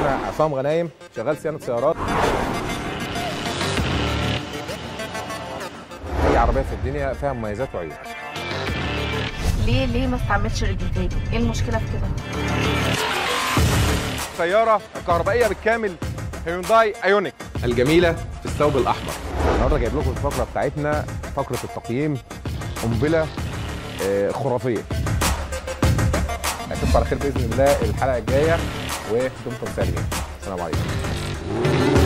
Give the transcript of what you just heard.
أنا عصام غنايم شغال صيانة سيارات. أي عربية في الدنيا فيها مميزات وعيوب. ليه ليه ما استعملش رجلتين إيه المشكلة في كده؟ سيارة كهربائية بالكامل هيونداي آيونيك. الجميلة في الثوب الأحمر. النهارده جايب لكم الفقرة بتاعتنا فقرة التقييم قنبلة خرافية. اشوفكم على خير بإذن الله الحلقة الجاية ودمتم سالمين السلام عليكم.